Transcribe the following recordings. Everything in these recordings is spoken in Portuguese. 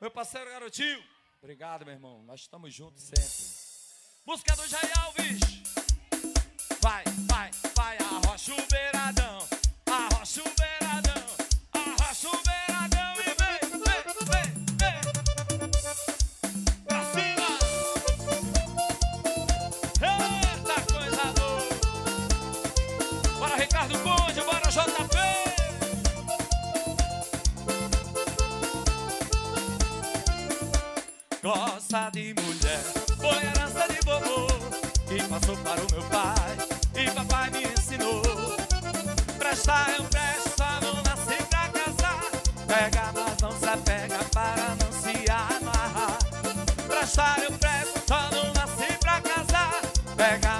Meu parceiro garotinho. Obrigado, meu irmão. Nós estamos juntos sempre. Música do Jair Gosta de mulher, foi herança de vovô Que passou para o meu pai e papai me ensinou. Prestar eu presto, não nasci pra casar Pega, mas não se apega para não se amarrar. Prestar eu presto, só não nasci pra casar Pega,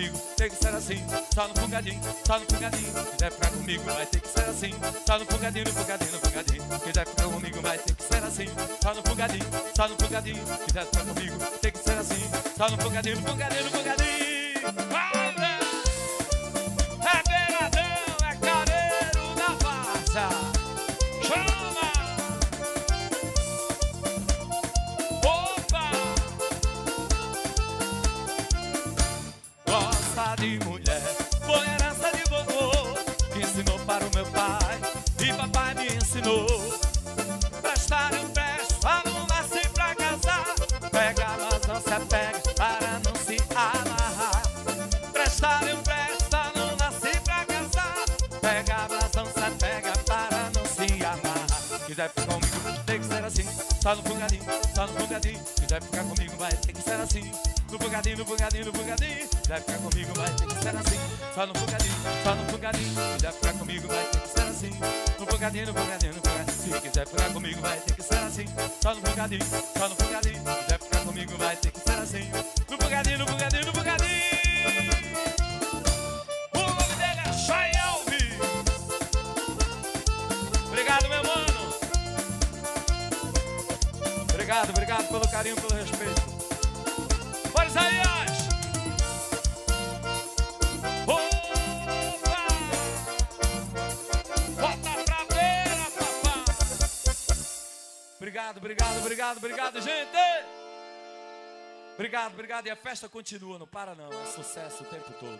comigo, tem que ser assim Só no fungadinho, só no fungadinho Quiser ficar comigo, vai ter que ser assim Só no fungadinho, no fungadinho, no fungadinho Quiser ficar comigo, vai ter que ser assim Só no fungadinho, só no fungadinho Quiser ficar comigo, tem que ser assim Só no fungadinho, no fungadinho, no fungadinho Olha! É beiradão, é careiro da farsa Chama! De mulher, foi herança de vovô Que ensinou para o meu pai e papai me ensinou. Prestar só não nasci pra casar. Pega, mas não se apega para não se amarrar. Prestar só não nasci pra casar. Pega, mas não se apega para não se amarrar. Quiser ficar comigo, tem que ser assim Só no fungadinho, só no fungadinho Quiser ficar comigo, vai ter que ser assim. No fungadinho, no fungadinho, no fungadinho Quiser ficar comigo, vai ter que ser assim. Só no fungadinho, só no fungadinho Quiser ficar comigo, vai ter que ser assim. No fungadinho, no fungadinho, no fungadinho Se quiser ficar comigo, vai ter que ser assim. Só no fungadinho, só no fungadinho Obrigado, obrigado pelo carinho, pelo respeito Bora, Isaías! Opa! Bota pra beira, papá! Obrigado, obrigado, obrigado, obrigado, gente! Obrigado, obrigado. E a festa continua, não para não. É sucesso o tempo todo.